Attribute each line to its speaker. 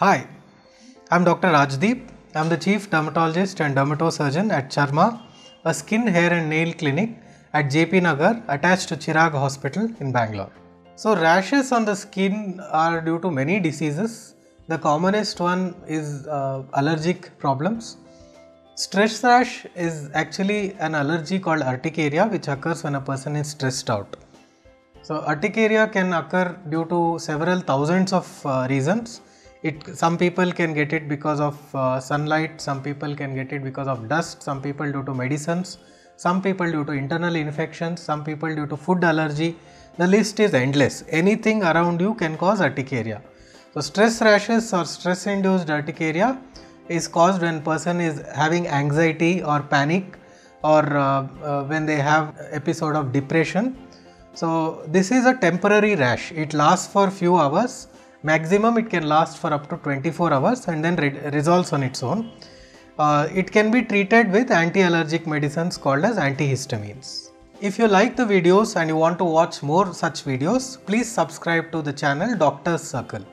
Speaker 1: Hi, I'm Dr. Rajdeep. I'm the Chief Dermatologist and Dermatosurgeon at Charma, a skin, hair and nail clinic at JP Nagar attached to Chirag Hospital in Bangalore. So, rashes on the skin are due to many diseases. The commonest one is uh, allergic problems. Stress rash is actually an allergy called urticaria which occurs when a person is stressed out. So, urticaria can occur due to several thousands of uh, reasons. It some people can get it because of uh, sunlight, some people can get it because of dust, some people due to medicines, some people due to internal infections, some people due to food allergy. The list is endless. Anything around you can cause urticaria. So, stress rashes or stress induced urticaria is caused when person is having anxiety or panic or uh, uh, when they have episode of depression. So, this is a temporary rash. It lasts for few hours. Maximum it can last for up to 24 hours and then re resolves on its own. Uh, it can be treated with anti-allergic medicines called as antihistamines. If you like the videos and you want to watch more such videos, please subscribe to the channel Doctor's Circle.